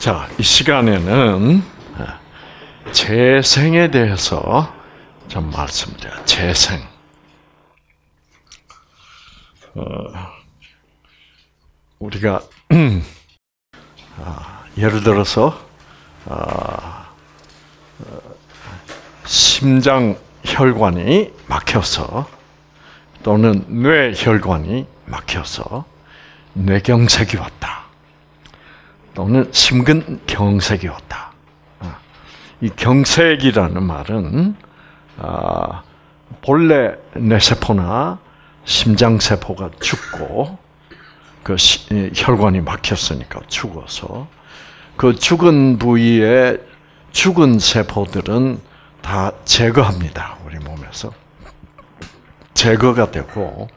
자, 이 시간에는 재생에 대해서 좀 말씀드려요. 재생. 어, 우리가 아, 예를 들어서 아, 어, 심장 혈관이 막혀서 또는 뇌 혈관이 막혀서 뇌경색이 왔다. 또는 심근 경색이 왔다. 아, 이 경색이라는 말은 아, 본래 뇌세포나 심장세포가 죽고 그 혈관이 막혔으니까 죽어서 그 죽은 부위에 죽은 세포들은 다 제거합니다. 우리 몸에서. 제거가 되고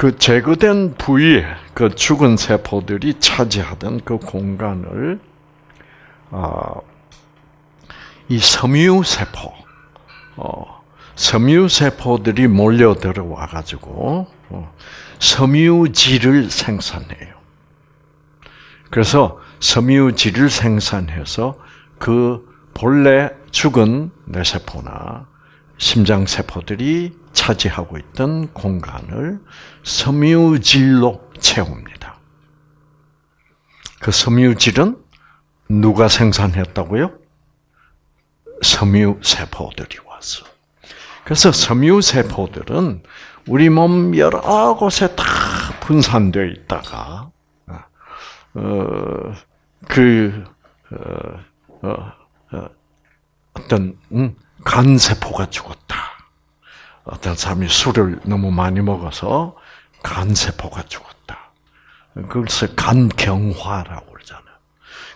그 제거된 부위에 그 죽은 세포들이 차지하던 그 공간을 어, 이 섬유 세포, 어, 섬유 세포들이 몰려 들어와 가지고 어, 섬유질을 생산해요. 그래서 섬유질을 생산해서 그 본래 죽은 뇌세포나 심장세포들이 차지하고 있던 공간을 섬유질로 채웁니다. 그 섬유질은 누가 생산했다고요? 섬유세포들이 와서. 그래서 섬유세포들은 우리 몸 여러 곳에 다 분산되어 있다가, 어, 그, 어, 어, 어 어떤, 음, 간세포가 죽었다. 어떤 사람이 술을 너무 많이 먹어서 간세포가 죽었다. 그래서 간경화라고 그러잖아요.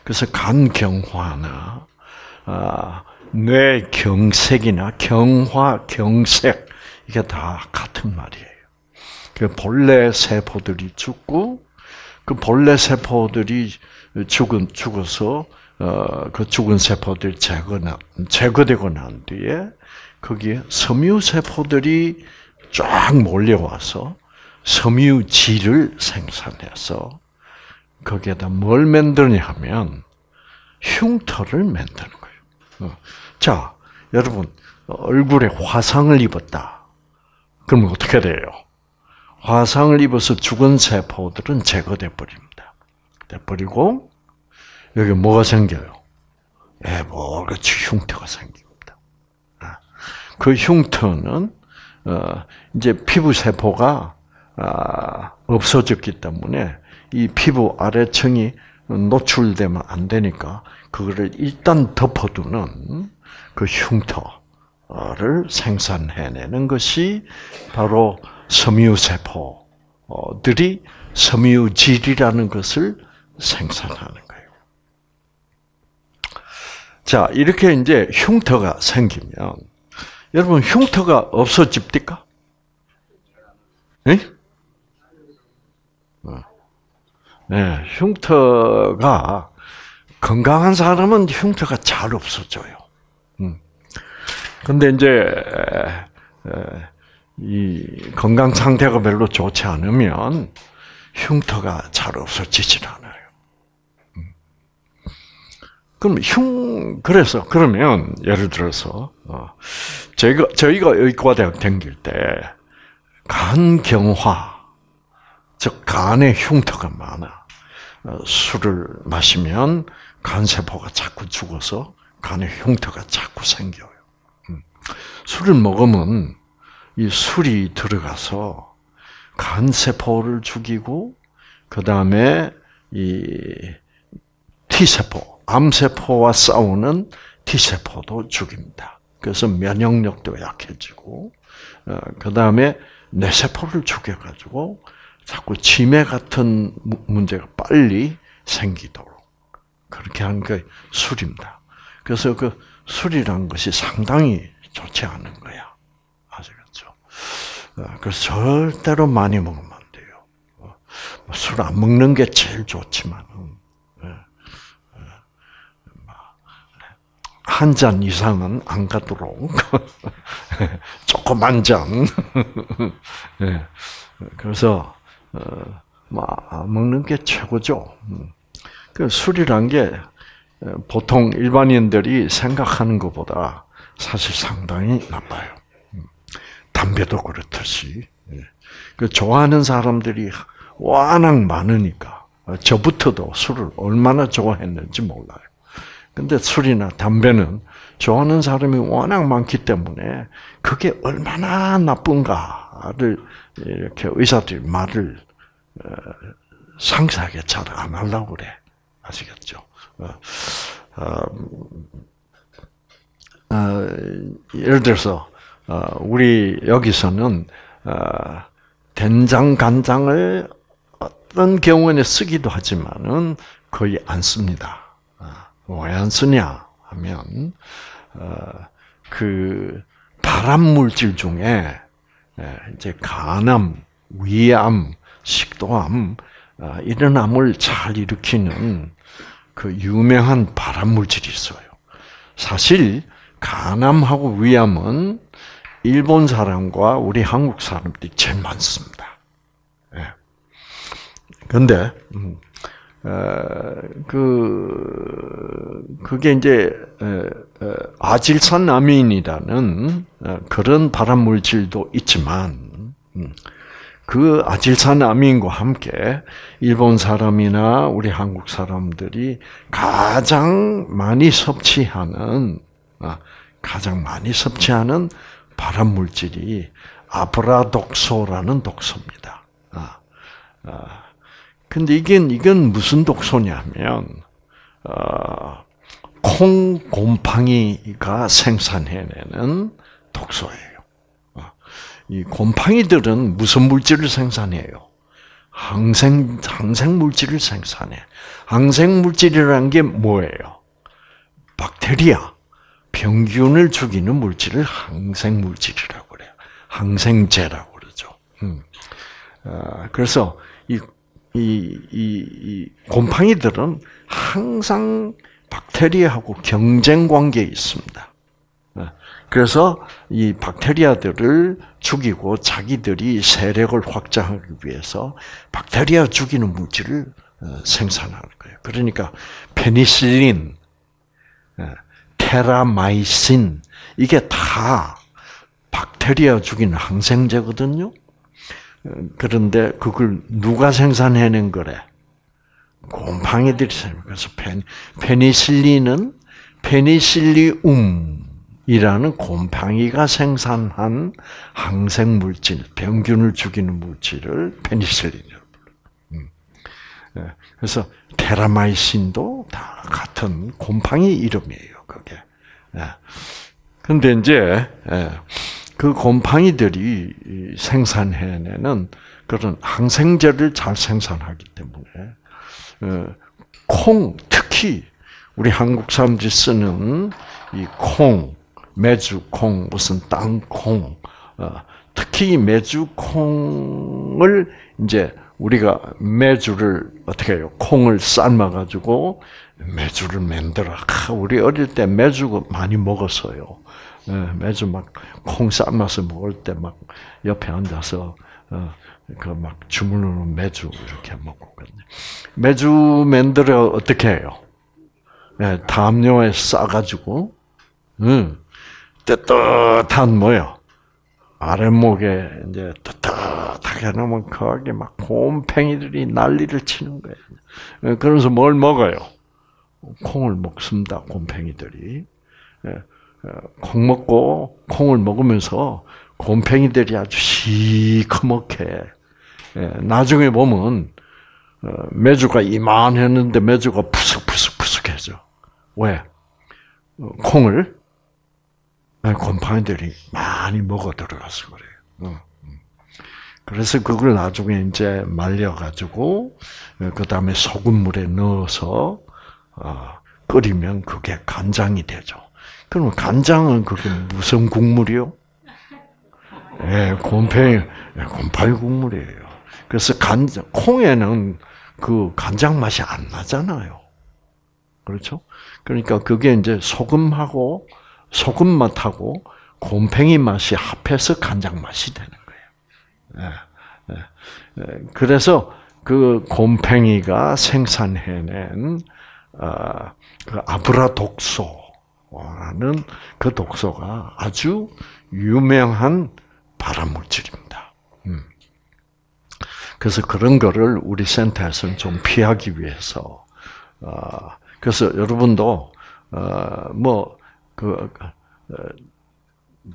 그래서 간경화나 아, 뇌 경색이나 경화, 경색 이게 다 같은 말이에요. 그 본래 세포들이 죽고 그 본래 세포들이 죽은 죽어서 어, 그 죽은 세포들 제거 제거되고 난 뒤에 거기에 섬유 세포들이 쫙 몰려와서 섬유질을 생산해서 거기에다 뭘 만드냐 하면 흉터를 만드는 거예요. 어. 자, 여러분 얼굴에 화상을 입었다. 그러면 어떻게 돼요? 화상을 입어서 죽은 세포들은 제거돼 버립니다. 돼 버리고 여기 뭐가 생겨요? 예, 뭐, 그렇지, 흉터가. 아, 그 흉터는, 어, 이제 피부 세포가, 아, 없어졌기 때문에 이 피부 아래층이 노출되면 안 되니까 그거를 일단 덮어두는 그 흉터를 생산해내는 것이 바로 섬유세포들이 섬유질이라는 것을 생산하는 자, 이렇게 이제 흉터가 생기면, 여러분, 흉터가 없어집니까? 네? 네, 흉터가, 건강한 사람은 흉터가 잘 없어져요. 음. 근데 이제, 이 건강 상태가 별로 좋지 않으면 흉터가 잘 없어지질 않아요. 그럼 흉 그래서 그러면 예를 들어서 어, 저희가 저희가 의과대학 다닐 때 간경화 즉 간에 흉터가 많아 어, 술을 마시면 간 세포가 자꾸 죽어서 간에 흉터가 자꾸 생겨요. 음. 술을 먹으면 이 술이 들어가서 간 세포를 죽이고 그 다음에 이 T 세포 암세포와 싸우는 T세포도 죽입니다. 그래서 면역력도 약해지고, 어, 그 다음에 뇌세포를 죽여가지고 자꾸 치매 같은 문제가 빨리 생기도록 그렇게 하는 게 술입니다. 그래서 그 술이란 것이 상당히 좋지 않은 거야. 아시겠죠? 어, 그래서 절대로 많이 먹으면 안 돼요. 어, 술안 먹는 게 제일 좋지만, 한 잔 이상은 안 가도록 조그만 잔. 예. 그래서 어, 먹는 게 최고죠. 그 술이란 게 보통 일반인들이 생각하는 것보다 사실 상당히 나빠요. 음. 담배도 그렇듯이. 예. 그 좋아하는 사람들이 워낙 많으니까 저부터도 술을 얼마나 좋아했는지 몰라요. 근데 술이나 담배는 좋아하는 사람이 워낙 많기 때문에 그게 얼마나 나쁜가를 이렇게 의사들이 말을 어, 상세하게 잘 안 하려고 그래. 아시겠죠? 어, 어, 어, 예를 들어서 어, 우리 여기서는 어, 된장 간장을 어떤 경우에는 쓰기도 하지만은 거의 안 씁니다. 아, 왜안 쓰냐 하면 그 발암 물질 중에 예, 이제 간암, 위암, 식도암 이런 암을 잘 일으키는 그 유명한 발암 물질이 있어요. 사실 간암하고 위암은 일본 사람과 우리 한국 사람들이 제일 많습니다. 예. 음, 어, 그 그게 이제 아질산 아민이라는 어, 그런 발암 물질도 있지만 음, 그 아질산 아민과 함께 일본 사람이나 우리 한국 사람들이 가장 많이 섭취하는 아, 가장 많이 섭취하는 발암 물질이 아브라독소라는 독소입니다. 아, 아, 근데 이게 이건 무슨 독소냐면 어, 콩 곰팡이가 생산해내는 독소예요. 어, 이 곰팡이들은 무슨 물질을 생산해요? 항생 항생 물질을 생산해. 항생 물질이라는 게 뭐예요? 박테리아, 병균을 죽이는 물질을 항생 물질이라고 그래요. 항생제라고 그러죠. 음. 어, 그래서 이, 이, 이, 이 곰팡이들은 항상 박테리아하고 경쟁 관계에 있습니다. 어, 그래서 이 박테리아들을 죽이고 자기들이 세력을 확장하기 위해서 박테리아 죽이는 물질을 어, 생산하는 거예요. 그러니까 페니실린, 테라마이신 이게 다 박테리아 죽이는 항생제거든요. 그런데 그걸 누가 생산해낸 거래? 곰팡이들이 생산. 그래서 페, 페니실린은 페니실리움이라는 곰팡이가 생산한 항생 물질, 병균을 죽이는 물질을 페니실린이라고 불러요. 음. 예, 그래서 테라마이신도 다 같은 곰팡이 이름이에요. 그게. 근데 이제 예, 그 곰팡이들이 생산해내는 그런 항생제를 잘 생산하기 때문에 어, 콩 특히 우리 한국 사람들이 쓰는 이 콩, 메주콩, 무슨 땅콩, 어, 특히 메주콩을 이제 우리가 메주를 어떻게 해요? 콩을 삶아 가지고 메주를 만들어. 우리 어릴 때 메주 많이 먹었어요. 매주 예, 막콩 삶아서 먹을 때 막 옆에 앉아서 어, 그막 주문으로 매주 이렇게 먹거든요. 매주 만들어 어떻게 해요? 네, 담요에 싸가지고, 음, 뜨뜻한 뭐요? 아랫목에 이제 뜨뜻하게 놓으면 거기 막 곰팽이들이 난리를 치는 거예요. 예, 그러면서 뭘 먹어요? 콩을 먹습니다, 곰팽이들이. 콩 먹고 콩을 먹으면서 곰팽이들이 아주 시커멓게 예, 나중에 보면 어, 매주가 이만했는데 매주가 푸석푸석푸석해져. 왜? 어, 콩을 예, 곰팡이들이 많이 먹어 들어가서 그래요. 어, 음. 그래서 그걸 나중에 이제 말려가지고 그 다음에 소금물에 넣어서 끓이면 그게 간장이 되죠. 그럼 간장은 그게 무슨 국물이요? 예, 곰팡이, 예, 곰팡이 국물이에요. 그래서 간장, 콩에는 그 간장 맛이 안 나잖아요. 그렇죠? 그러니까 그게 이제 소금하고, 소금 맛하고, 곰팡이 맛이 합해서 간장 맛이 되는 거예요. 예, 예. 예. 그래서 그 곰팡이가 생산해낸 어, 그 아브라 독소 라는 그 독소가 아주 유명한 발암 물질입니다. 음. 그래서 그런 거를 우리 센터에서는 좀 피하기 위해서 어, 그래서 여러분도 어, 뭐그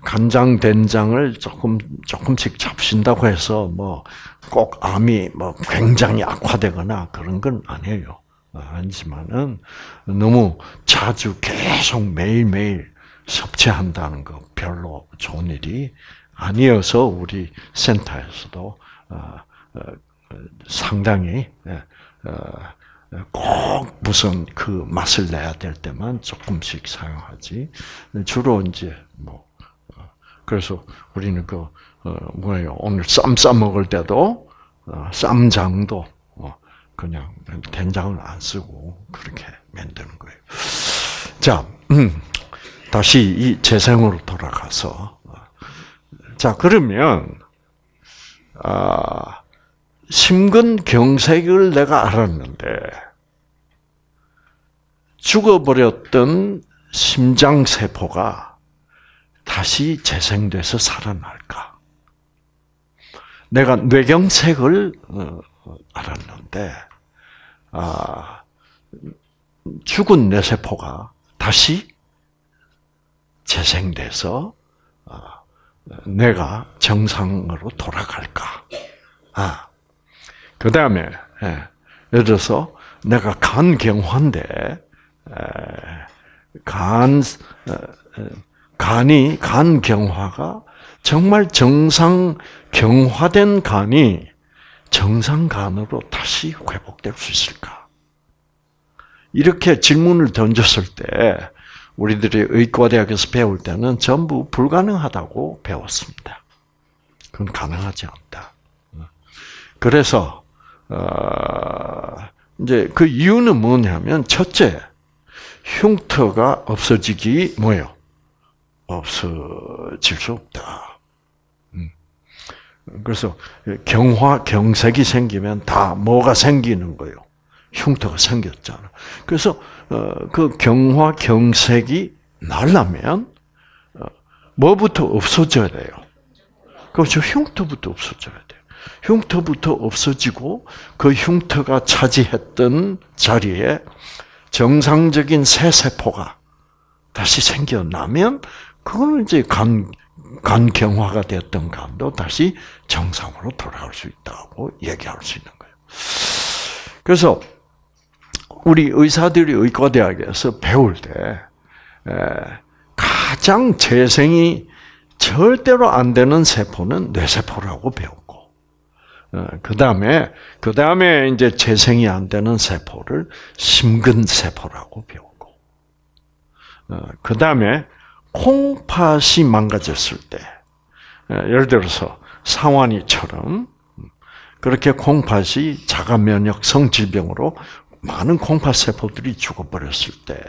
간장 된장을 조금 조금씩 잡신다고 해서 뭐 꼭 암이 뭐 굉장히 악화되거나 그런 건 아니에요. 아니지만은 너무 자주 계속 매일매일 섭취한다는 거 별로 좋은 일이 아니어서 우리 센터에서도 어, 어, 상당히 예, 어, 꼭 무슨 그 맛을 내야 될 때만 조금씩 사용하지. 주로 이제 뭐 그래서 우리는 그 뭐예요? 오늘 쌈 싸 먹을 때도 쌈장도 그냥 된장을 안 쓰고 그렇게 만드는 거예요. 자, 음, 다시 이 재생으로 돌아가서 자 그러면 아, 심근경색을 내가 알았는데 죽어버렸던 심장 세포가 다시 재생돼서 살아날까? 내가 뇌경색을 어, 알았는데 아, 죽은 뇌 세포가 다시 재생돼서 아, 내가 정상으로 돌아갈까? 아, 그 다음에 예, 예를 들어서 내가 간 경화인데 간 간이 간 경화가 정말 정상 경화된 간이 정상간으로 다시 회복될 수 있을까? 이렇게 질문을 던졌을 때 우리들이 의과대학에서 배울 때는 전부 불가능하다고 배웠습니다. 그건 가능하지 않다. 그래서 어, 이제 그 이유는 뭐냐면 첫째 흉터가 없어지기 뭐요? 없어질 수 없다. 그래서 경화 경색이 생기면 다 뭐가 생기는 거예요. 흉터가 생겼잖아. 그래서 어, 그 경화 경색이 날라면 어, 뭐부터 없어져야 돼요. 그렇죠. 흉터부터 없어져야 돼요. 흉터부터 없어지고 그 흉터가 차지했던 자리에 정상적인 새 세포가 다시 생겨나면 그거는 이제 간 간경화가 되었던 간도 다시 정상으로 돌아갈 수 있다고 얘기할 수 있는 거예요. 그래서 우리 의사들이 의과대학에서 배울 때 가장 재생이 절대로 안 되는 세포는 뇌세포라고 배웠고, 어, 그 다음에 그 다음에 이제 재생이 안 되는 세포를 심근세포라고 배웠고, 어, 그 다음에 콩팥이 망가졌을 때, 예를 들어서 상완이처럼 그렇게 콩팥이 자가 면역 성 질병으로 많은 콩팥 세포들이 죽어버렸을 때,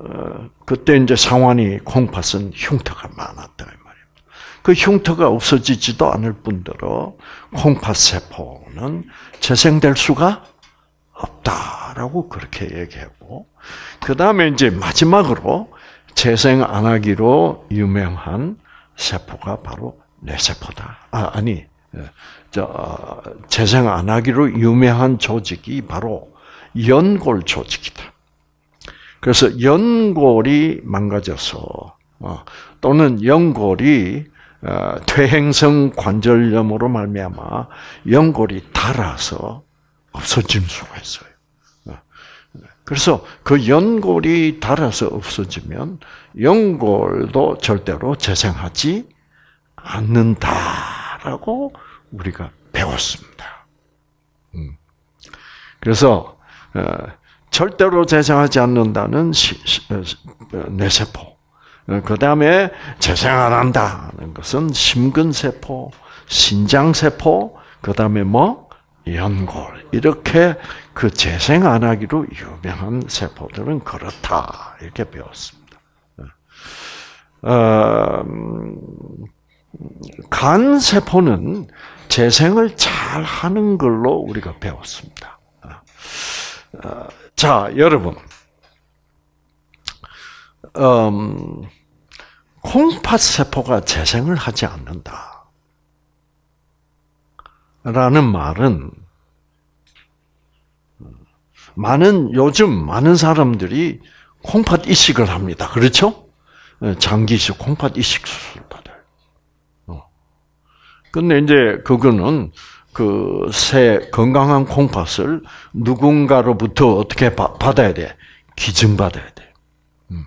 어, 그때 이제 상완이 콩팥은 흉터가 많았다 말이에요. 그 흉터가 없어지지도 않을 뿐더러 콩팥 세포는 재생될 수가 없다라고 그렇게 얘기하고, 그 다음에 이제 마지막으로 재생 안 하기로 유명한 세포가 바로 뇌세포다. 아, 아니, 예, 저, 재생 안 하기로 유명한 조직이 바로 연골 조직이다. 그래서 연골이 망가져서, 어, 또는 연골이 어, 퇴행성 관절염으로 말미암아 연골이 닳아서 없어질 수가 있어요. 그래서 그 연골이 닳아서 없어지면 연골도 절대로 재생하지 않는다라고 우리가 배웠습니다. 음. 그래서 어, 절대로 재생하지 않는다는 어, 뇌세포. 어, 그 다음에 재생 안 한다는 것은 심근세포, 신장세포, 그 다음에 뭐? 연골. 이렇게 그 재생 안 하기로 유명한 세포들은 그렇다. 이렇게 배웠습니다. 어, 간 세포는 재생을 잘 하는 걸로 우리가 배웠습니다. 어, 자, 여러분. 음, 콩팥 세포가 재생을 하지 않는다. 라는 말은, 많은, 요즘 많은 사람들이 콩팥 이식을 합니다. 그렇죠? 예, 장기 이식, 콩팥 이식 수술 받아요. 어. 근데 이제 그거는 그 새 건강한 콩팥을 누군가로부터 어떻게 받아야 돼? 기증 받아야 돼. 음.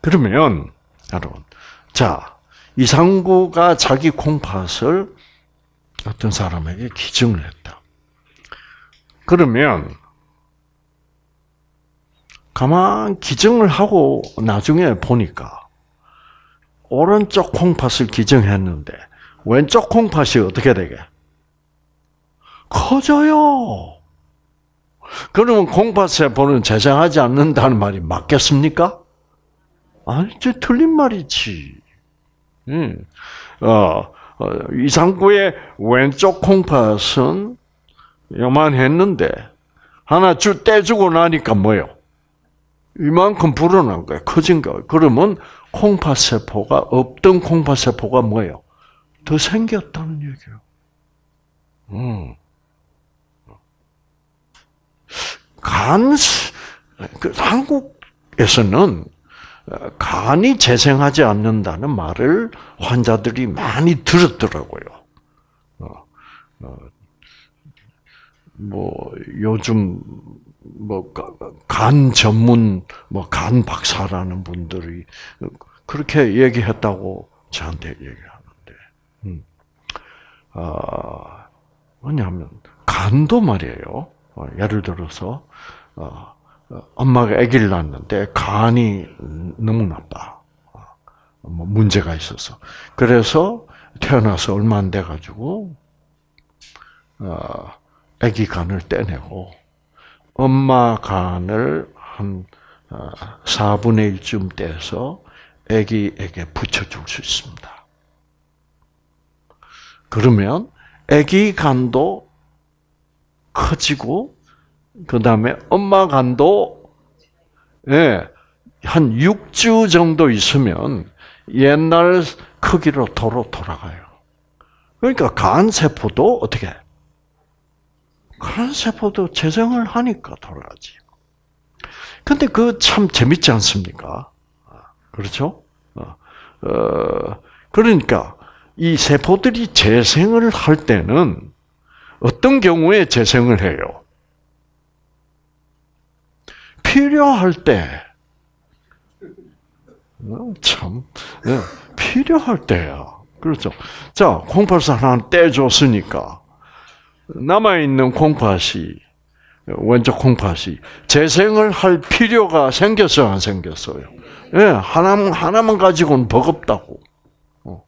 그러면 여러분, 자 이상구가 자기 콩팥을 어떤 사람에게 기증을 했다. 그러면 가만 기증을 하고 나중에 보니까 오른쪽 콩팥을 기증했는데 왼쪽 콩팥이 어떻게 되게? 커져요. 그러면 콩팥 세포는 재생하지 않는다는 말이 맞겠습니까? 아니지, 틀린 말이지. 음. 어, 어, 이상구의 왼쪽 콩팥은 요만했는데 하나 쭉 떼주고 나니까 뭐요? 이만큼 불어난 거예요. 커진 거예요. 그러면 콩팥 세포가 없던 콩팥 세포가 뭐예요? 더 생겼다는 얘기예요. 음. 간, 그 한국에서는 간이 재생하지 않는다는 말을 환자들이 많이 들었더라고요. 어, 어, 뭐 요즘 뭐 간 전문 뭐 간 박사라는 분들이 그렇게 얘기했다고 저한테 얘기하는데, 음. 아 뭐냐면 간도 말이에요. 어, 예를 들어서 엄마가 아기를 낳았는데 간이 너무 나빠. 뭐 문제가 있어서 그래서 태어나서 얼마 안 돼 가지고 아기 간을 떼내고 엄마 간을 한 4분의 1쯤 떼서 아기에게 붙여줄 수 있습니다. 그러면 아기 간도 커지고 그 다음에 엄마 간도 예, 한 6주 정도 있으면 옛날 크기로 도로 돌아가요. 그러니까 간 세포도 어떻게 간 세포도 재생을 하니까 돌아가지. 근데 그 참 재밌지 않습니까? 그렇죠? 어, 어, 그러니까 이 세포들이 재생을 할 때는 어떤 경우에 재생을 해요? 필요할 때. 어, 참, 네, 필요할 때야. 그렇죠. 자, 콩팥을 하나 떼줬으니까, 남아있는 콩팥이, 왼쪽 콩팥이 재생을 할 필요가 생겼어요, 안 생겼어요? 예, 네, 하나, 하나만 가지고는 버겁다고. 어.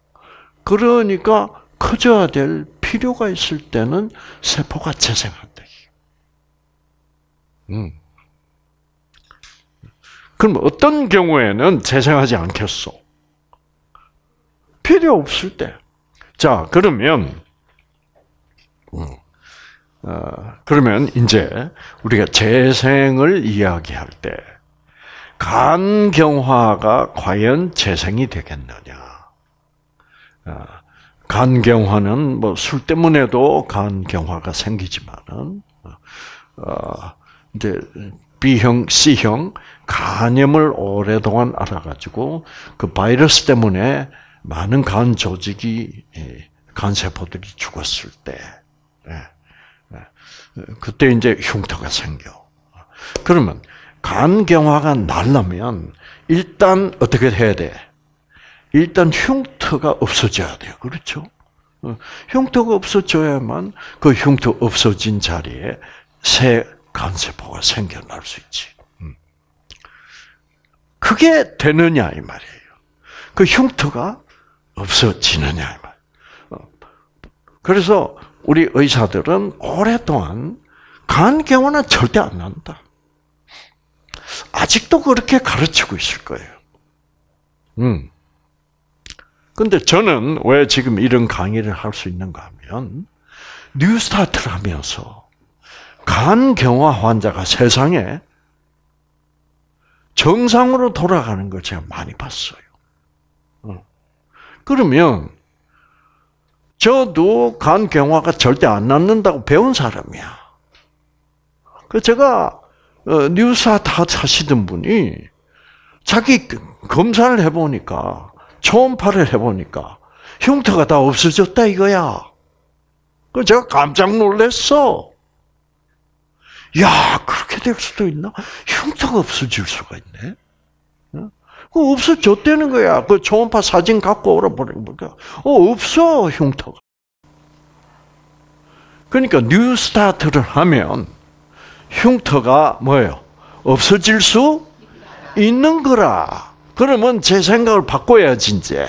그러니까 커져야 될 필요가 있을 때는 세포가 재생한다. 음. 그럼 어떤 경우에는 재생하지 않겠소? 필요 없을 때. 자, 그러면, 음, 어, 그러면 이제 우리가 재생을 이야기할 때, 간경화가 과연 재생이 되겠느냐? 어, 간경화는 뭐 술 때문에도 간경화가 생기지만은, 어, 이제 B형, C형 간염을 오래동안 알아가지고 그 바이러스 때문에 많은 간 조직이 예, 간 세포들이 죽었을 때 예, 예, 그때 이제 흉터가 생겨. 그러면 간경화가 날려면 일단 어떻게 해야 돼? 일단 흉터가 없어져야 돼요. 그렇죠? 어, 흉터가 없어져야만 그 흉터 없어진 자리에 새 간세포가 생겨날 수 있지. 음. 그게 되느냐 이 말이에요. 그 흉터가 없어지느냐 이 말. 어. 그래서 우리 의사들은 오랫동안 간 경화는 절대 안 난다. 아직도 그렇게 가르치고 있을 거예요. 음. 근데 저는 왜 지금 이런 강의를 할 수 있는가 하면, 뉴스타트를 하면서 간경화 환자가 세상에 정상으로 돌아가는 걸 제가 많이 봤어요. 어. 그러면 저도 간경화가 절대 안 낫는다고 배운 사람이야. 그 제가 어, 뉴스타 하시던 분이 자기 검사를 해보니까 초음파를 해보니까 흉터가 다 없어졌다 이거야. 그 제가 깜짝 놀랐어. 야 그렇게 될 수도 있나? 흉터가 없어질 수가 있네. 그 없어졌다는 거야. 그 초음파 사진 갖고 오라 보니까 어 없어 흉터가. 그러니까 뉴스타트를 하면 흉터가 뭐예요? 없어질 수 있는 거라. 그러면 제 생각을 바꿔야지 이제.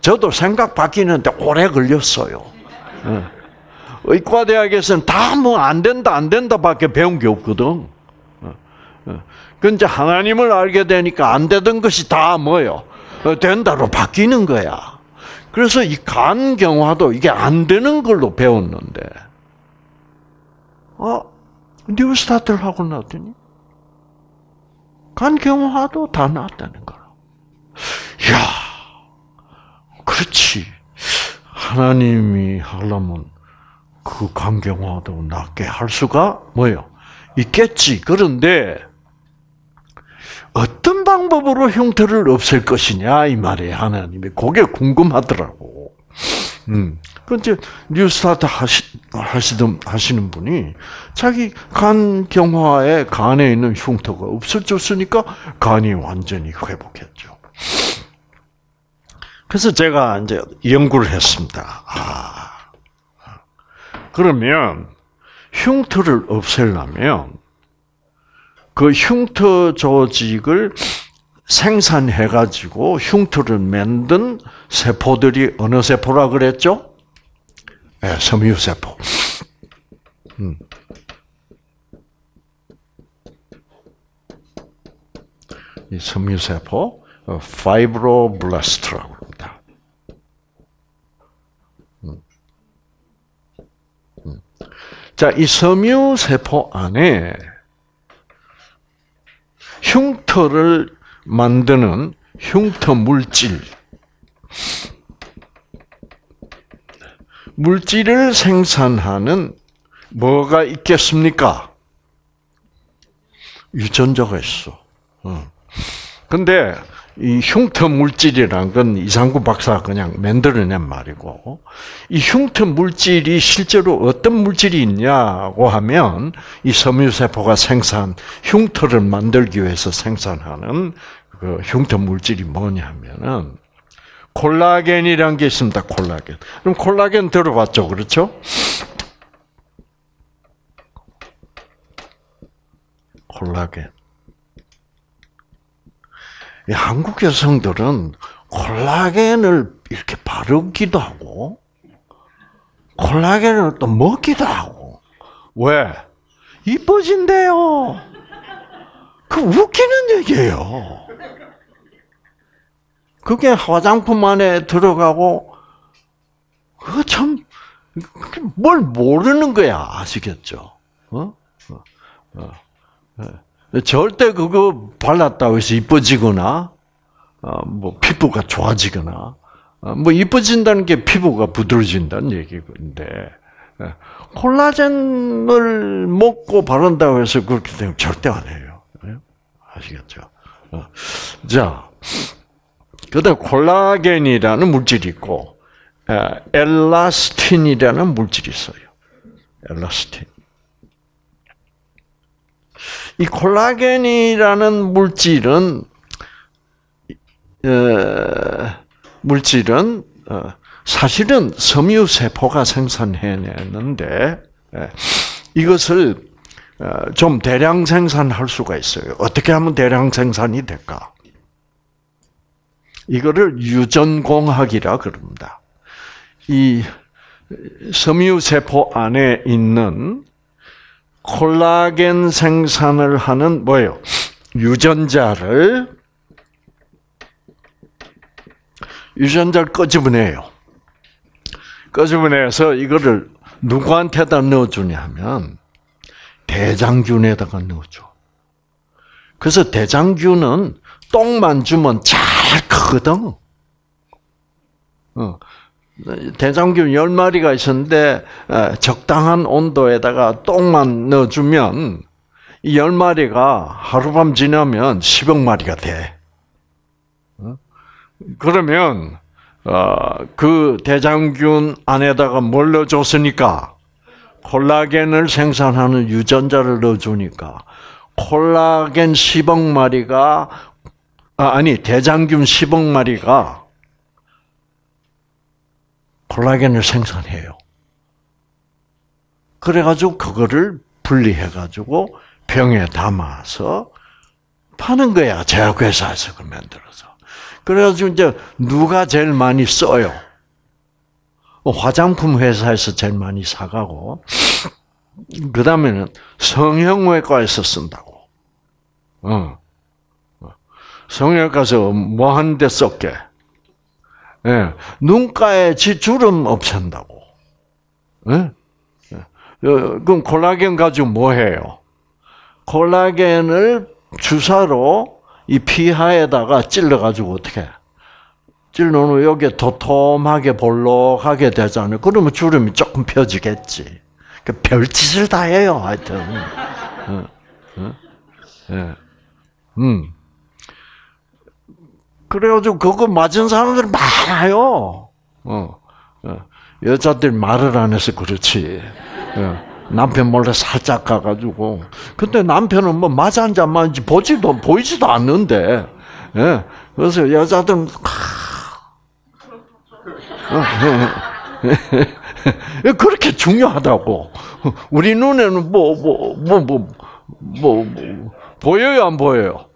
저도 생각 바뀌는데 오래 걸렸어요. 의과대학에서는 다 뭐 안 된다 안 된다밖에 배운 게 없거든. 그 이제 하나님을 알게 되니까 안 되던 것이 다 뭐요? 된다로 바뀌는 거야. 그래서 이 간 경화도 이게 안 되는 걸로 배웠는데, 어, New Start를 하고 나더니, 간 경화도 다 나았다는 거라. 이야, 그렇지. 하나님이 하려면 그 간경화도 낫게 할 수가 뭐요? 있겠지. 그런데, 어떤 방법으로 흉터를 없앨 것이냐 이 말이에요 하나님이 그게 궁금하더라고. 음. 그 이제 뉴스타트 하시, 하시던 하시는 분이 자기 간 경화에 간에 있는 흉터가 없어졌으니까 간이 완전히 회복했죠. 그래서 제가 이제 연구를 했습니다. 아, 그러면 흉터를 없애려면 그 흉터 조직을 생산해 가지고 흉터를 만든 세포들이 어느 세포라 그랬죠? 네, 섬유세포. 음. 이 섬유세포, fibroblast라고 합니다. 음. 음. 자, 이 섬유 세포 안에 흉터를 만드는 흉터 물질, 물질을 생산하는 뭐가 있겠습니까? 유전자가 있어. 어. 근데 이 흉터 물질이란 건 이상구 박사가 그냥 만들어낸 말이고, 이 흉터 물질이 실제로 어떤 물질이 있냐고 하면, 이 섬유세포가 생산, 흉터를 만들기 위해서 생산하는 그 흉터 물질이 뭐냐면은, 콜라겐이라는 게 있습니다, 콜라겐. 그럼 콜라겐 들어봤죠, 그렇죠? 콜라겐. 한국 여성들은 콜라겐을 이렇게 바르기도 하고, 콜라겐을 또 먹기도 하고. 왜? 이뻐진대요. 그 웃기는 얘기예요. 그게 화장품 안에 들어가고, 그거 참, 뭘 모르는 거야. 아시겠죠? 어? 어, 어. 절대 그거 발랐다고 해서 이뻐지거나, 어, 뭐, 피부가 좋아지거나, 어, 뭐, 이뻐진다는 게 피부가 부드러진다는 얘기인데, 예. 콜라겐을 먹고 바른다고 해서 그렇게 되면 절대 안 해요. 예? 아시겠죠? 어. 자, 그 다음 콜라겐이라는 물질이 있고, 엘라스틴이라는 물질이 있어요. 엘라스틴. 이 콜라겐이라는 물질은 어, 물질은 어, 사실은 섬유 세포가 생산해내는데 예, 이것을 어, 좀 대량 생산할 수가 있어요. 어떻게 하면 대량 생산이 될까? 이거를 유전공학이라 그럽니다. 이 섬유 세포 안에 있는 콜라겐 생산을 하는 뭐예요? 유전자를 유전자를 끄집어내요. 끄집어내서 이거를 누구한테다 넣어주냐 하면 대장균에다가 넣어줘. 그래서 대장균은 똥만 주면 잘 크거든. 어. 대장균 10마리가 있었는데 적당한 온도에다가 똥만 넣어주면 이 10마리가 하룻밤 지나면 10억 마리가 돼. 어? 그러면 어, 그 대장균 안에다가 뭘 넣어줬으니까 콜라겐을 생산하는 유전자를 넣어주니까 콜라겐 10억 마리가 아, 니 대장균 10억 마리가 콜라겐을 생산해요. 그래가지고 그거를 분리해가지고 병에 담아서 파는 거야. 제약회사에서 그 만들어서. 그래가지고 이제 누가 제일 많이 써요? 화장품 회사에서 제일 많이 사가고, 그 다음에는 성형외과에서 쓴다고. 어. 성형외과에서 뭐 하는데 썼게? 예. 눈가에 지 주름 없앤다고. 예? 예. 그럼 콜라겐 가지고 뭐 해요? 콜라겐을 주사로 이 피하에다가 찔러가지고 어떻게 찔러놓으면 여기에 도톰하게 볼록하게 되잖아요. 그러면 주름이 조금 펴지겠지. 그 별짓을 다 해요, 하여튼. 어, 어, 예. 음. 그래가지고 그거 맞은 사람들 많아요. 어, 어. 여자들 말을 안 해서 그렇지. 어. 남편 몰래 살짝 가가지고 근데 남편은 뭐 맞았는지 안 맞은지 보지도 보이지도 않는데 예. 그래서 여자들은 그렇게 중요하다고 우리 눈에는 뭐 뭐 뭐 뭐 뭐, 뭐, 보여요 안 보여요?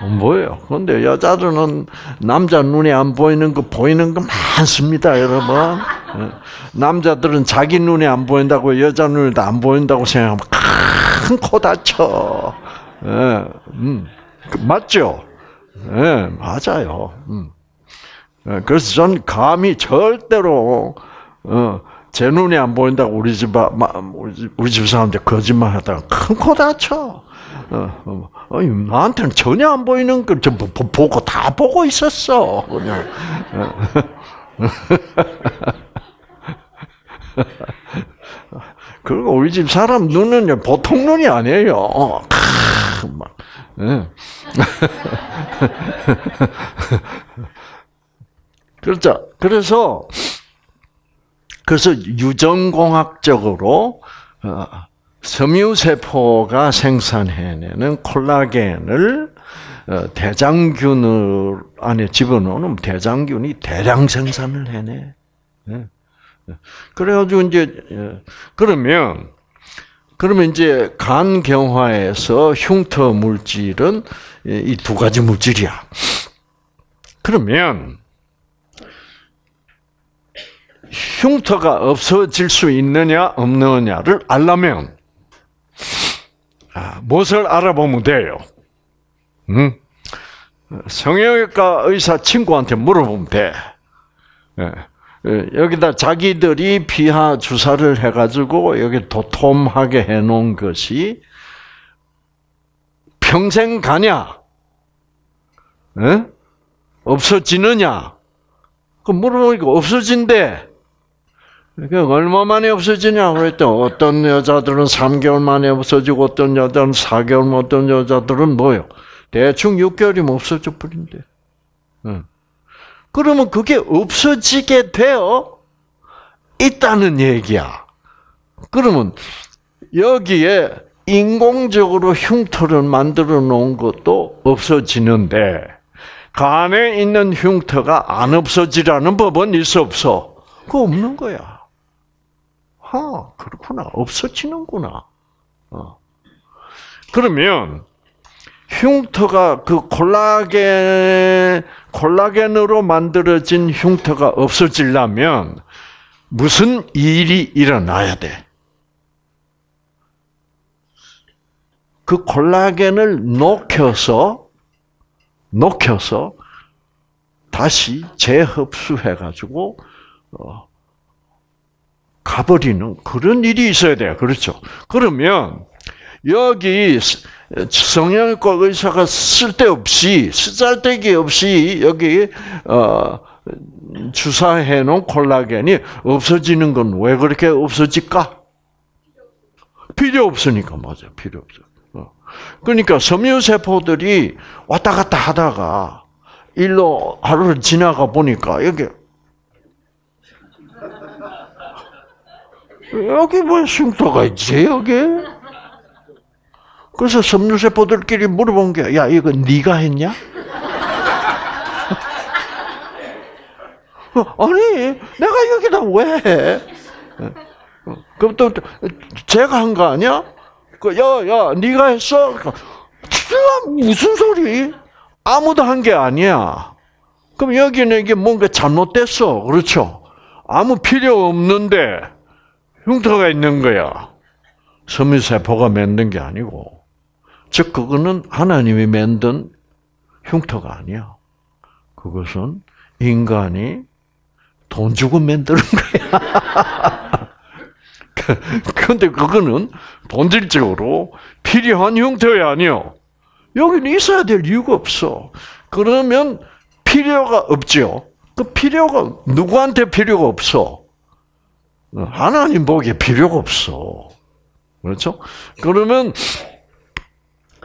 안 보여요. 그런데 여자들은 남자 눈에 안 보이는 거 보이는 거 많습니다, 여러분. 예. 남자들은 자기 눈에 안 보인다고 여자 눈에도 안 보인다고 생각하면 큰 코 다쳐. 예, 음, 그 맞죠? 예, 맞아요. 음. 예, 그래서 전 감히 절대로 어, 제 눈에 안 보인다고 우리 집 우리 집 사람들 거짓말 하다가 큰 코 다쳐. 어, 어, 나한테는 전혀 안 보이는 걸 보고 다 보고 있었어. 그냥. 그리고 우리 집 사람 눈은 보통 눈이 아니에요. 막. 예. 그렇죠. 그래서 그래서 유전공학적으로 어, 섬유세포가 생산해내는 콜라겐을 어, 대장균을 안에 집어넣으면 대장균이 대량 생산을 해내. 예. 그래가지고 이제 예. 그러면 그러면 이제 간 경화에서 흉터 물질은 이 두 가지 물질이야. 그러면 흉터가 없어질 수 있느냐 없느냐를 알려면 아, 무엇을 알아보면 돼요? 응? 성형외과 의사 친구한테 물어보면 돼. 예. 예, 여기다 자기들이 피하 주사를 해가지고 여기 도톰하게 해놓은 것이 평생 가냐? 에? 없어지느냐? 그 물어보니까 없어진대. 그러니까 얼마 만에 없어지냐 그랬더니 어떤 여자들은 3개월 만에 없어지고 어떤 여자들은 4개월, 어떤 여자들은 뭐요? 대충 6개월이면 없어져 버린대. 응. 그러면 그게 없어지게 되어 있다는 얘기야. 그러면 여기에 인공적으로 흉터를 만들어 놓은 것도 없어지는데 간에 있는 흉터가 안 없어지라는 법은 있어 없어? 그거 없는 거야. 아, 그렇구나. 없어지는구나. 어. 그러면 흉터가 그 콜라겐 콜라겐으로 만들어진 흉터가 없어지려면 무슨 일이 일어나야 돼? 그 콜라겐을 녹여서 녹여서 다시 재흡수해 가지고 어, 가버리는 그런 일이 있어야 돼요. 그렇죠? 그러면 여기 성형외과 의사가 쓸데없이 쓰잘데기 없이 여기 어, 주사해 놓은 콜라겐이 없어지는 건 왜 그렇게 없어질까? 필요 없으니까 맞아 필요 없어. 어. 그러니까 섬유 세포들이 왔다 갔다 하다가 일로 하루를 지나가 보니까 여기 여기 뭐 흉터가 있지 여기? 그래서 섬유세포들끼리 물어본 게, 야 이거 네가 했냐? 아니 내가 여기다 왜 해? 그럼 또 제가 한 거 아니야? 그 야야 네가 했어? 무슨 소리? 아무도 한 게 아니야. 그럼 여기는 이게 뭔가 잘못됐어, 그렇죠? 아무 필요 없는데 흉터가 있는 거야. 섬유세포가 만든 게 아니고. 즉, 그거는 하나님이 만든 흉터가 아니야. 그것은 인간이 돈 주고 만드는 거야. 그런데 그거는 본질적으로 필요한 흉터가 아니요. 여기는 있어야 될 이유가 없어. 그러면 필요가 없죠. 그 필요가 누구한테 필요가 없어? 하나님 보기에 필요가 없어. 그렇죠? 그러면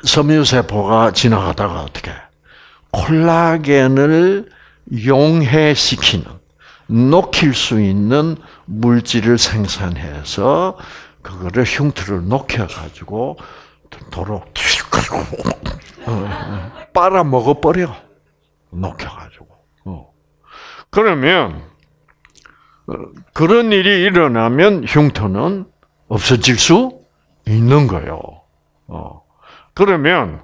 섬유세포가 지나가다가 어떻게 콜라겐을 용해시키는 녹일 수 있는 물질을 생산해서 그거를 흉터를 녹여 가지고 도로 빨아 먹어 버려 녹여 가지고 그러면 그런 일이 일어나면 흉터는 없어질 수 있는 거예요. 어. 그러면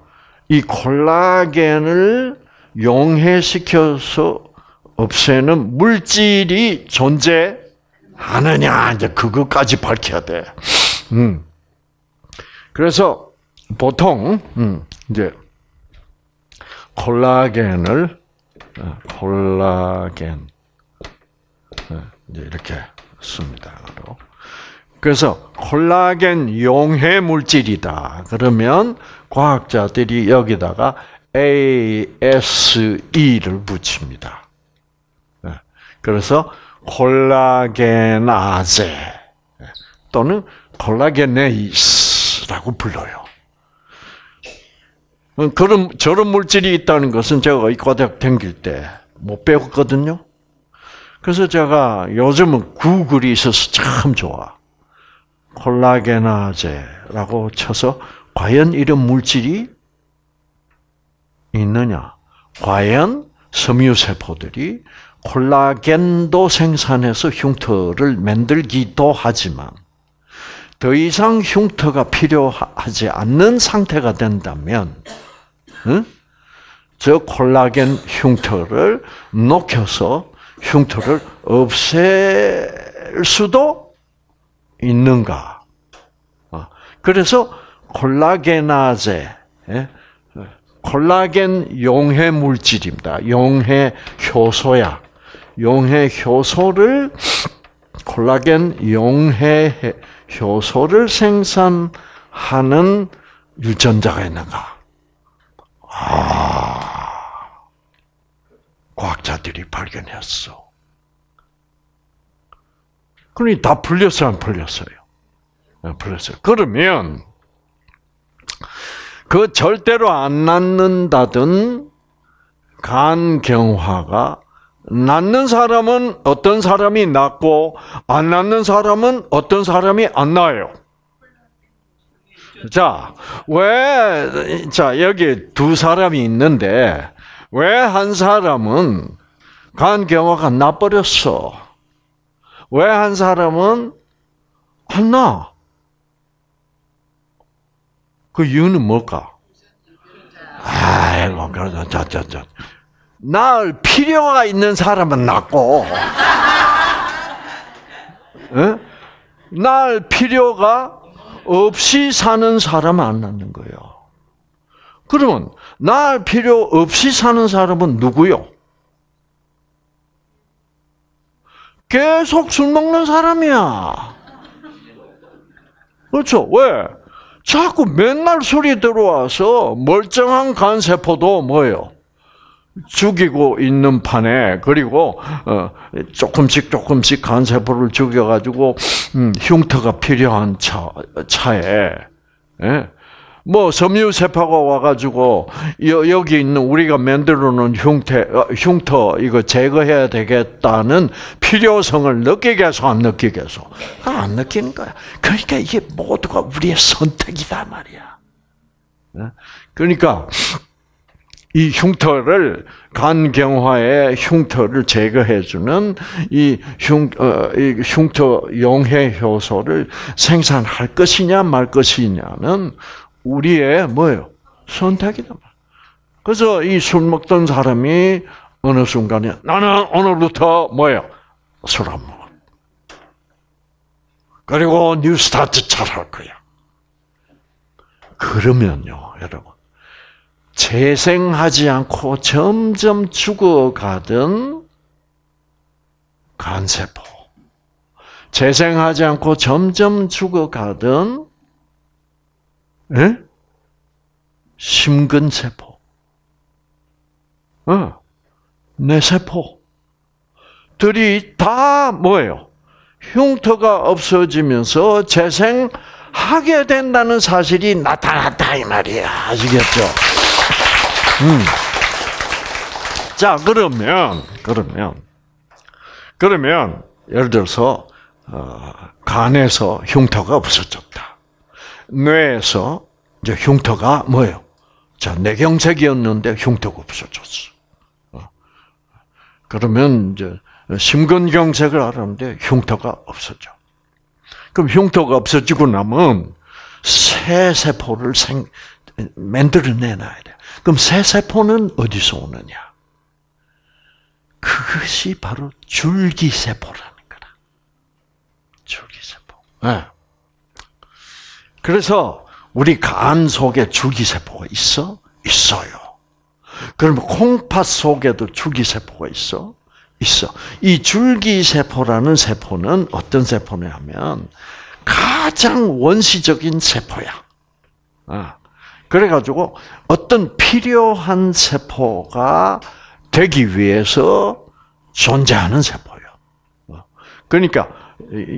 이 콜라겐을 용해시켜서 없애는 물질이 존재하느냐 이제 그것까지 밝혀야 돼. 음. 그래서 보통 음, 이제 콜라겐을 어, 콜라겐 어, 이제 이렇게 씁니다. 그래서 콜라겐 용해 물질이다. 그러면 과학자들이 여기다가 ASE를 붙입니다. 네. 그래서 콜라겐아제 또는 콜라겐네이스라고 불러요. 그런 저런 물질이 있다는 것은 제가 의과대학 다닐 때못 배웠거든요. 그래서 제가 요즘은 구글이 있어서 참 좋아. 콜라겐아제라고 쳐서 과연 이런 물질이 있느냐? 과연 섬유세포들이 콜라겐도 생산해서 흉터를 만들기도 하지만 더 이상 흉터가 필요하지 않는 상태가 된다면 응? 저 콜라겐 흉터를 녹여서 흉터를 없앨 수도 있는가? 어, 그래서 콜라겐아제, 예? 콜라겐 용해 물질입니다. 용해 효소야. 용해 효소를 콜라겐 용해 효소를 생산하는 유전자가 있는가? 아, 과학자들이 발견했어. 그러니 다 풀렸어요, 안 풀렸어요? 네, 풀렸어요. 그러면, 그 절대로 안 낫는다던 간경화가 낫는 사람은 어떤 사람이 낫고 안 낫는 사람은 어떤 사람이 안 나요. 자, 왜, 자, 여기 두 사람이 있는데, 왜 한 사람은 간 경화가 나버렸어? 왜 한 사람은 안 나? 그 이유는 뭘까? 아이고, 자, 자, 자. 나을 필요가 있는 사람은 낫고, 어? 날 필요가 없이 사는 사람은 안 낫는 거예요. 그러면 날 필요 없이 사는 사람은 누구요? 계속 술 먹는 사람이야. 그렇죠? 왜? 자꾸 맨날 소리 들어와서 멀쩡한 간세포도 뭐예요? 죽이고 있는 판에 그리고 어, 조금씩 조금씩 간세포를 죽여가지고 음, 흉터가 필요한 차 차에 예? 뭐 섬유세포가 와가지고 여, 기 있는 우리가 만들어 놓은 흉태 어, 흉터 이거 제거해야 되겠다는 필요성을 느끼겠어 안 느끼겠어? 안 느끼는 거야. 그러니까 이게 모두가 우리의 선택이다 말이야. 예? 그러니까 이 흉터를 간경화의 흉터를 제거해주는 이, 흉, 어, 이 흉터 용해 효소를 생산할 것이냐 말 것이냐는 우리의 뭐예요 선택이다. 그래서 이 술 먹던 사람이 어느 순간에 나는 오늘부터 뭐예요 술 안 먹어. 그리고 New Start 잘 할 거야. 그러면요, 여러분. 재생하지 않고 점점 죽어가던 간세포. 재생하지 않고 점점 죽어가던 에? 심근세포. 어, 뇌세포들이 다 뭐예요? 흉터가 없어지면서 재생하게 된다는 사실이 나타났다 이 말이야. 아시겠죠? 음. 자, 그러면, 그러면, 그러면, 예를 들어서, 어, 간에서 흉터가 없어졌다. 뇌에서 이제 흉터가 뭐예요? 자, 뇌경색이었는데 흉터가 없어졌어. 어. 그러면 이제 심근경색을 하는데 흉터가 없어져. 그럼 흉터가 없어지고 나면 새 세포를 생, 만들어내놔야 돼. 그럼 새 세포는 어디서 오느냐? 그것이 바로 줄기세포라는 거다. 줄기세포. 네. 그래서 우리 간 속에 줄기세포가 있어? 있어요. 그러면 콩팥 속에도 줄기세포가 있어? 있어. 이 줄기세포라는 세포는 어떤 세포냐면 가장 원시적인 세포야. 아, 그래가지고 어떤 필요한 세포가 되기 위해서 존재하는 세포예요. 그러니까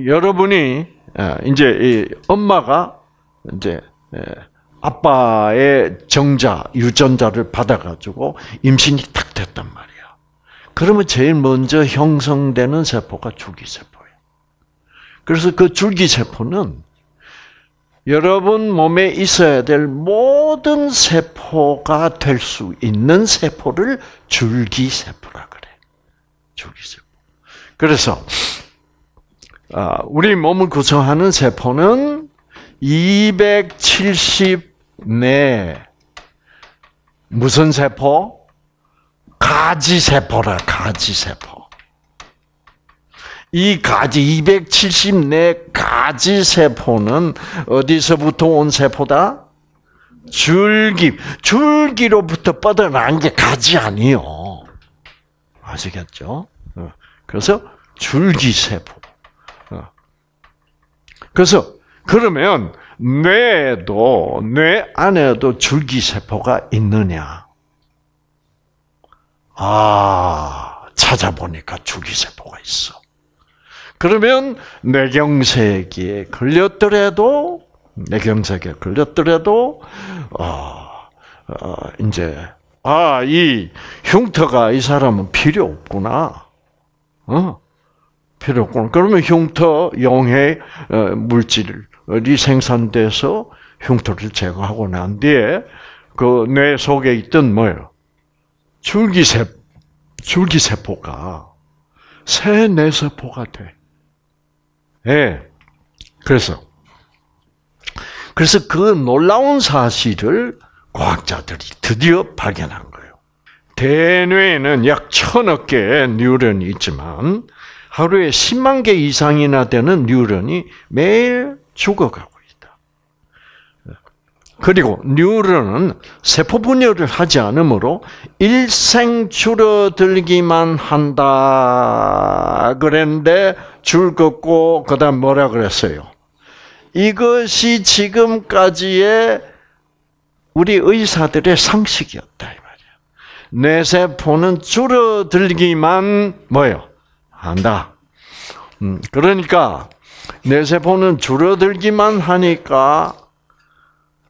여러분이 이제 엄마가 이제 아빠의 정자 유전자를 받아가지고 임신이 딱 됐단 말이야. 그러면 제일 먼저 형성되는 세포가 줄기세포예요. 그래서 그 줄기세포는 여러분 몸에 있어야 될 모든 세포가 될 수 있는 세포를 줄기세포라 그래. 줄기세포. 그래서 아, 우리 몸을 구성하는 세포는 274 무슨 세포? 가지세포라 가지세포. 이 가지 274 가지 세포는 어디서부터 온 세포다? 줄기, 줄기로부터 뻗어난 게 가지 아니요. 아시겠죠? 어. 그래서 줄기 세포. 어. 그래서 그러면 뇌도 뇌 안에도 줄기 세포가 있느냐? 아 찾아보니까 줄기 세포가 있어. 그러면 뇌경색에 걸렸더라도 뇌경색에 걸렸더라도 어, 어 이제 아 이 흉터가 이 사람은 필요 없구나. 어 필요 없구나. 그러면 흉터 용해 어, 물질 이 생산돼서 흉터를 제거하고 난 뒤에 그 뇌 속에 있던 뭐예요? 줄기세 줄기세포가 새 뇌세포가 돼. 예. 그래서 그래서 그 놀라운 사실을 과학자들이 드디어 발견한 거예요. 대뇌에는 약 천억 개의 뉴런이 있지만 하루에 10만 개 이상이나 되는 뉴런이 매일 죽어가고 있다. 그리고 뉴런은 세포 분열을 하지 않으므로 일생 줄어들기만 한다 그랬는데 줄 긋고 그다음 뭐라 그랬어요? 이것이 지금까지의 우리 의사들의 상식이었다 이 말이야. 뇌 세포는 줄어들기만 뭐요? 한다. 음, 그러니까 뇌세포는 줄어들기만 하니까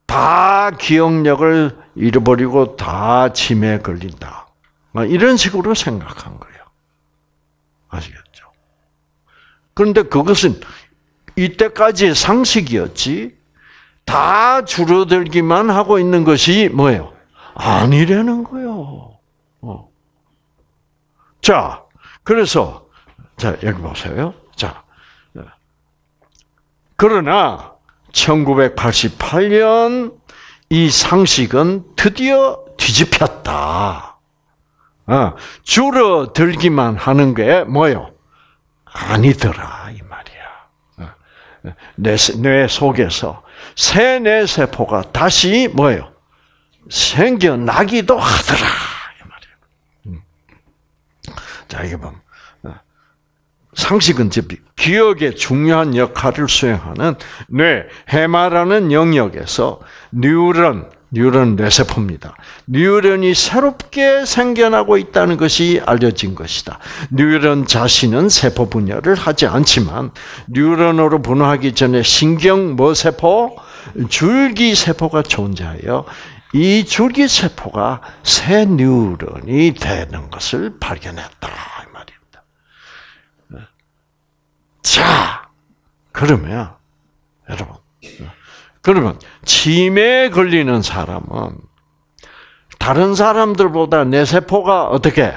다 기억력을 잃어버리고 다 치매에 걸린다. 뭐 이런 식으로 생각한 거예요. 아시겠죠? 그런데 그것은 이때까지의 상식이었지, 다 줄어들기만 하고 있는 것이 뭐예요? 아니라는 거요. 어. 자, 그래서, 자, 여기 보세요. 자, 그러나, 1988년 이 상식은 드디어 뒤집혔다. 어, 줄어들기만 하는 게 뭐요? 아니더라 이 말이야. 어, 뇌, 뇌 속에서 새 뇌세포가 다시 뭐요? 생겨나기도 하더라 이 말이야. 음. 자 이게 보면 상식은 기억에 중요한 역할을 수행하는 뇌, 해마라는 영역에서 뉴런, 뉴런 뇌세포입니다. 뉴런이 새롭게 생겨나고 있다는 것이 알려진 것이다. 뉴런 자신은 세포 분열을 하지 않지만 뉴런으로 분화하기 전에 신경 뭐 세포, 줄기 세포가 존재하여 이 줄기 세포가 새 뉴런이 되는 것을 발견했다. 자, 그러면, 여러분, 그러면, 치매에 걸리는 사람은, 다른 사람들보다 내 세포가 어떻게,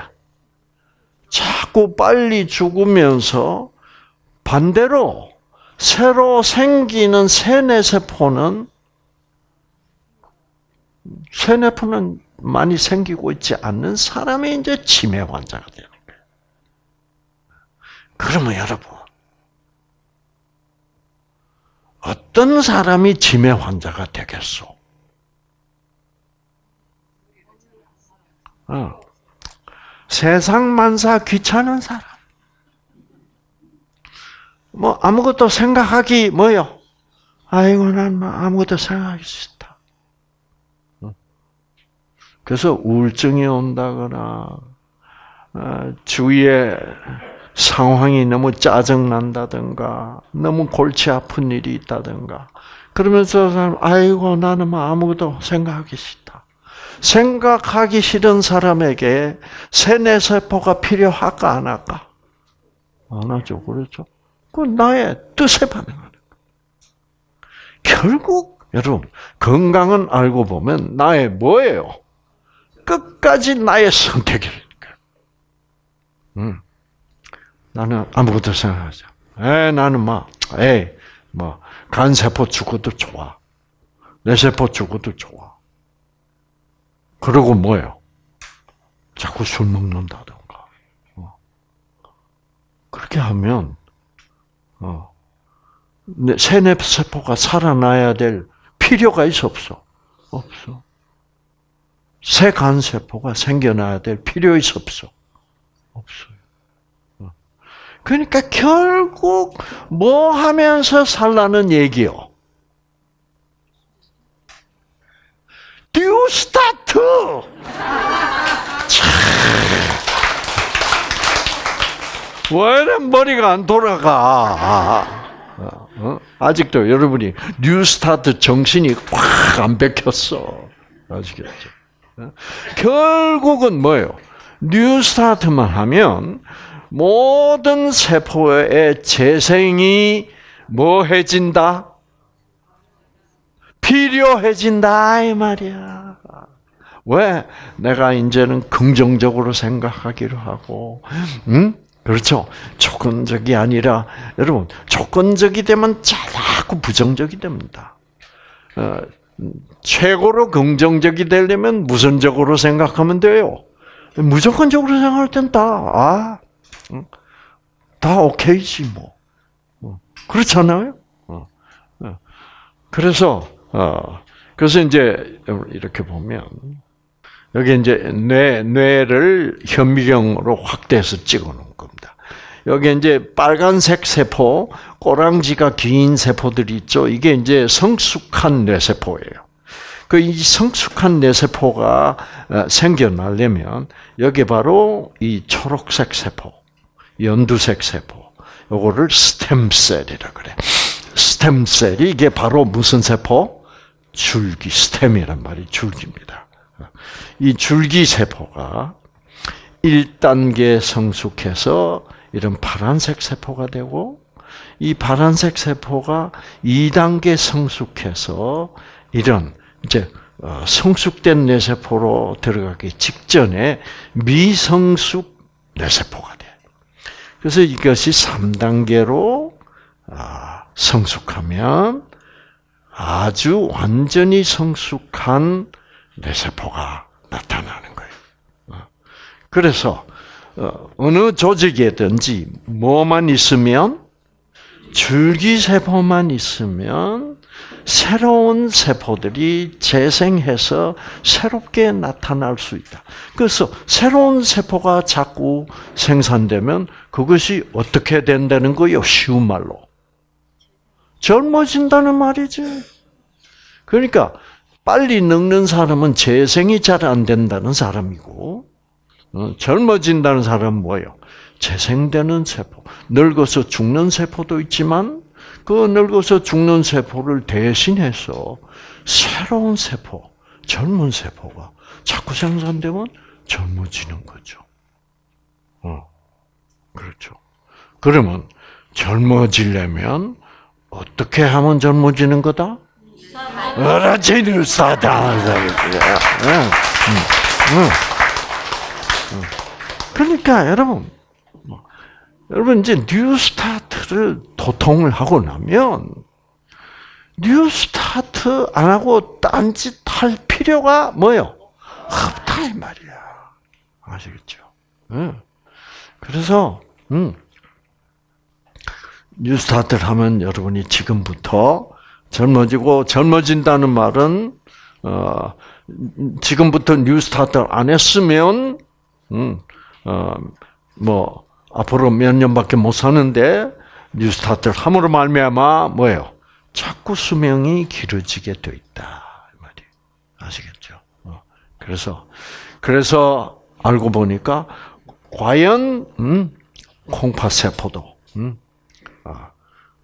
자꾸 빨리 죽으면서, 반대로, 새로 생기는 새내세포는, 새내포는 많이 생기고 있지 않는 사람이 이제 치매 환자가 되는 거예요. 그러면 여러분, 어떤 사람이 치매 환자가 되겠소? 어. 세상 만사 귀찮은 사람. 뭐 아무것도 생각하기 뭐요? 아이고 난뭐 아무것도 생각하기 싫다. 어. 그래서 우울증이 온다거나 어, 주위에 상황이 너무 짜증난다든가, 너무 골치 아픈 일이 있다든가, 그러면서 사람, 아이고, 나는 뭐 아무것도 생각하기 싫다. 생각하기 싫은 사람에게 세뇌세포가 필요할까, 안 할까? 안 하죠. 그렇죠? 그 나의 뜻에 반응하는 거. 결국, 여러분, 건강은 알고 보면 나의 뭐예요? 끝까지 나의 선택이니까. 음. 나는 아무것도 생각하지 에, 나는 막, 에이, 뭐, 간세포 죽어도 좋아. 뇌세포 죽어도 좋아. 그러고 뭐예요? 자꾸 술 먹는다던가. 어. 그렇게 하면, 어, 새뇌세포가 살아나야 될 필요가 있어, 없어? 없어. 새 간세포가 생겨나야 될 필요 있어, 없어? 없어요. 그러니까 결국 뭐 하면서 살라는 얘기요? New Start! 왜 이래 머리가 안 돌아가? 어? 아직도 여러분이 New Start 정신이 확 안 배겼어. 아시겠죠? 어? 결국은 뭐예요? New Start만 하면 모든 세포의 재생이 뭐해진다? 필요해진다 이 말이야. 왜? 내가 이제는 긍정적으로 생각하기로 하고, 응? 그렇죠. 조건적이 아니라 여러분 조건적이 되면 자꾸 부정적이 됩니다. 어, 최고로 긍정적이 되려면 무선적으로 생각하면 돼요. 무조건적으로 생각할 땐 다, 아, 다 오케이지 뭐. 어. 그렇잖아요. 어. 어. 그래서 그래서 이제 이렇게 보면 여기 이제 뇌 뇌를 현미경으로 확대해서 찍어놓은 겁니다. 여기 이제 빨간색 세포, 꼬랑지가 긴 세포들이 있죠. 이게 이제 성숙한 뇌세포예요. 그 이 성숙한 뇌세포가 어, 생겨나려면 여기 바로 이 초록색 세포, 연두색 세포, 요거를 스템셀이라 그래. 스템셀이 이게 바로 무슨 세포? 줄기 스템이란 말이 줄기입니다. 이 줄기 세포가 1단계 성숙해서 이런 파란색 세포가 되고 이 파란색 세포가 2단계 성숙해서 이런 이제 어, 성숙된 뇌세포로 들어가기 직전에 미성숙 뇌세포가 돼. 그래서 이것이 3단계로 아, 성숙하면 아주 완전히 성숙한 뇌세포가 나타나는 거예요. 어. 그래서 어, 어느 조직에든지 뭐만 있으면 줄기세포만 있으면 새로운 세포들이 재생해서 새롭게 나타날 수 있다. 그래서 새로운 세포가 자꾸 생산되면 그것이 어떻게 된다는 거요? 쉬운 말로. 젊어진다는 말이지. 그러니까 빨리 늙는 사람은 재생이 잘 안 된다는 사람이고 어, 젊어진다는 사람은 뭐예요? 재생되는 세포. 늙어서 죽는 세포도 있지만 그 늙어서 죽는 세포를 대신해서 새로운 세포, 젊은 세포가 자꾸 생산되면 젊어지는 거죠. 어, 그렇죠. 그러면 젊어지려면 어떻게 하면 젊어지는 거다? 그렇지, 뉴스타다. 그러니까 여러분, 뭐, 여러분 이제 뉴스타트를 도통을 하고 나면 뉴스타트 안 하고 딴짓 할 필요가 뭐요? 없다 이 말이야. 아시겠죠? 그래서 음. 뉴스타트를 하면 여러분이 지금부터 젊어지고 젊어진다는 말은 어, 지금부터 뉴스타트를 안 했으면 음, 어, 뭐 앞으로 몇 년밖에 못 사는데 뉴스타트를 함으로 말미암아 뭐예요? 자꾸 수명이 길어지게 돼 있다 말이 아시겠죠? 어, 그래서 그래서 알고 보니까 과연 음, 콩팥 세포도 음, 아,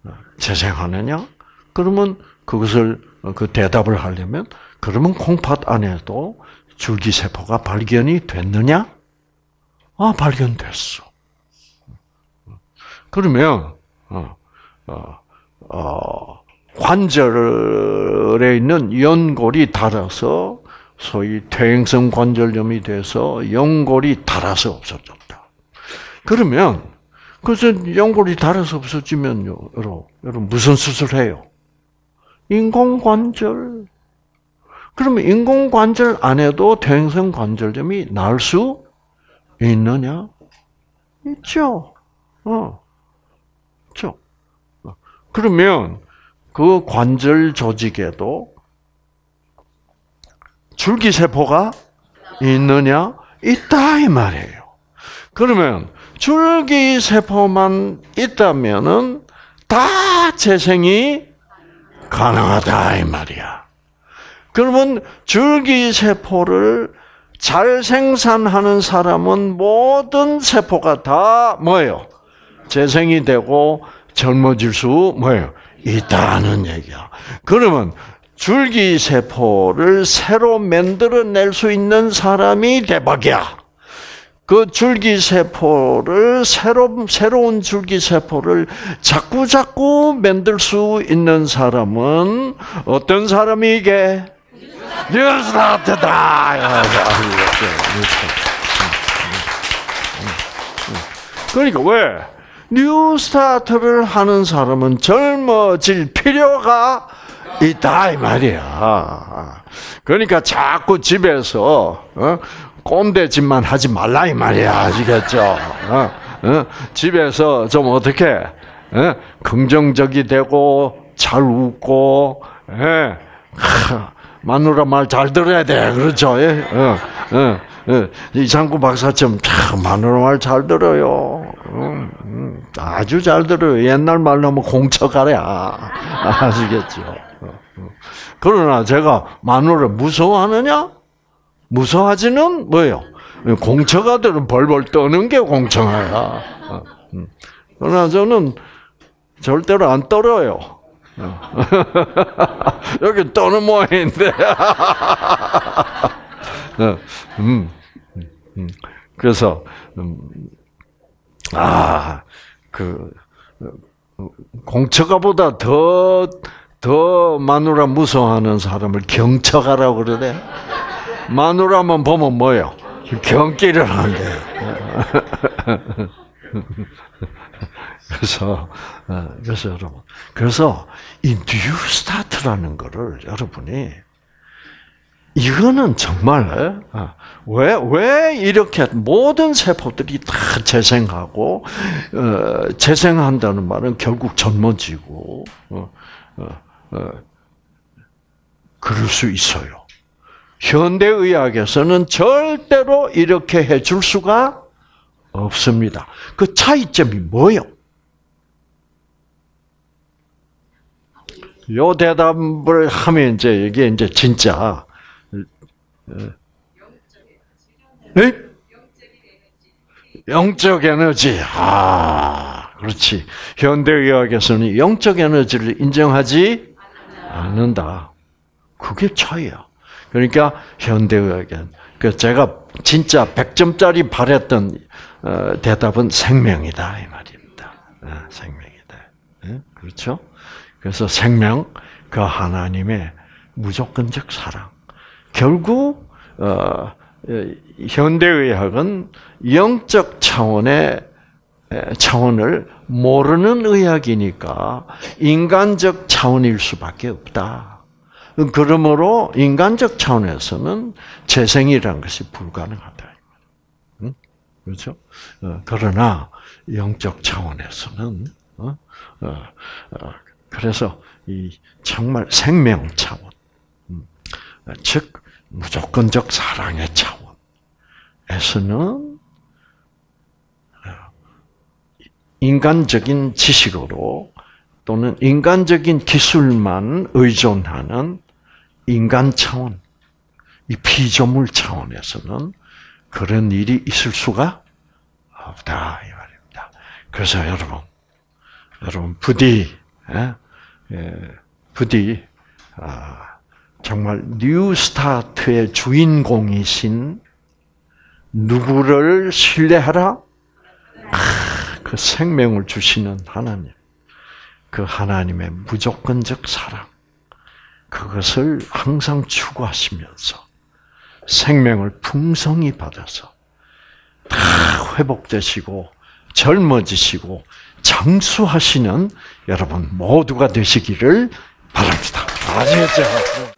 아, 재생하느냐? 그러면 그것을 그 대답을 하려면 그러면 콩팥 안에도 줄기 세포가 발견이 됐느냐? 아, 발견됐어. 그러면, 어, 어, 어, 관절에 있는 연골이 닳아서 소위 퇴행성 관절염이 돼서 연골이 닳아서 없어졌다. 그러면 그래서 연골이 닳아서 없어지면요, 여러분, 무슨 수술해요? 인공관절. 그러면 인공관절 안에도 퇴행성 관절염이 날 수 있느냐? 있죠. 어. 그러면 그 관절 조직에도 줄기세포가 있느냐? 있다 이 말이에요. 그러면 줄기세포만 있다면은 다 재생이 가능하다 이 말이야. 그러면 줄기세포를 잘 생산하는 사람은 모든 세포가 다 뭐예요? 재생이 되고 젊어질 수 뭐예요? 있다는 얘기야. 그러면 줄기세포를 새로 만들어낼 수 있는 사람이 대박이야. 그 줄기세포를 새로, 새로운 줄기세포를 자꾸 자꾸 만들 수 있는 사람은 어떤 사람이 이게? 뉴스타트다! 그러니까 왜? New Start를 하는 사람은 젊어질 필요가 있다 이 말이야. 그러니까 자꾸 집에서 어? 꼰대 짓만 하지 말라 이 말이야. 아시겠죠? 어? 어? 집에서 좀 어떻게 어? 긍정적이 되고 잘 웃고 예. 마누라 말 잘 들어야 돼. 그렇죠? 예? 어, 어, 어. 이장구 박사처럼 참 마누라 말 잘 들어요. 아주 잘 들어요. 옛날 말로 하면 공처가랴. 아시겠죠? 어, 어. 그러나 제가 마누라 무서워하느냐? 무서워하지는 뭐예요? 공처가들은 벌벌 떠는 게 공처가야. 어, 음. 그러나 저는 절대로 안 떨어요. 여기 떠는 모양인데. 음, 음, 그래서 아, 그 공처가보다 더 더 마누라 무서워하는 사람을 경처가라고 그러래. 마누라만 보면 뭐요? 경기를 하는데. 그래서 어, 그래서 여러분 그래서 이 New Start라는 거를 여러분이 이거는 정말 왜왜 어, 왜 이렇게 모든 세포들이 다 재생하고 어, 재생한다는 말은 결국 젊어지고 어, 어, 어, 그럴 수 있어요. 현대의학에서는 절대로 이렇게 해줄 수가 없습니다. 그 차이점이 뭐요? 요 대답을 하면 이제 이게 이제 진짜 네? 영적 에너지. 아, 그렇지. 현대의학에서는 영적 에너지를 인정하지 않는다. 그게 차이야. 그러니까 현대의학은 그 제가 진짜 100점짜리 바랬던 어, 대답은 생명이다 이 말입니다. 어, 생명이다. 네? 그렇죠? 그래서 생명 그 하나님의 무조건적 사랑. 결국 어, 현대의학은 영적 차원의 차원을 모르는 의학이니까 인간적 차원일 수밖에 없다. 그러므로 인간적 차원에서는 재생이라는 것이 불가능하다. 응? 그렇죠? 어, 그러나 영적 차원에서는 어? 어, 그래서 이 정말 생명 차원, 음, 즉 무조건적 사랑의 차원에서는 인간적인 지식으로 또는 인간적인 기술만 의존하는 인간 차원, 이 피조물 차원에서는 그런 일이 있을 수가 없다 이 말입니다. 그래서 여러분, 여러분 부디, 예, 예, 부디 아, 정말 New Start의 주인공이신 누구를 신뢰하라? 아, 그 생명을 주시는 하나님, 그 하나님의 무조건적 사랑. 그것을 항상 추구하시면서 생명을 풍성히 받아서 다 회복되시고 젊어지시고 장수하시는 여러분 모두가 되시기를 바랍니다. 아시겠죠?